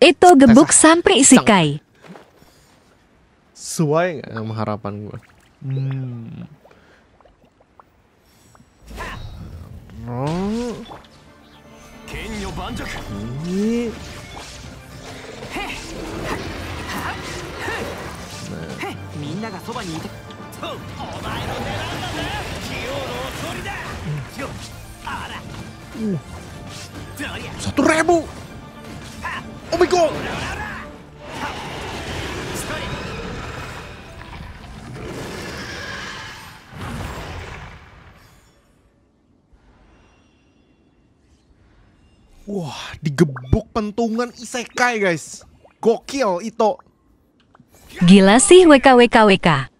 Itu gebuk isi kai. Sesuai nggak sama harapan gue? Hmm. Oh. Ini. Satu ribu. Oh my god. Wah, digebuk pentungan isekai guys. Gokil itu. Gila sih WKWKWK.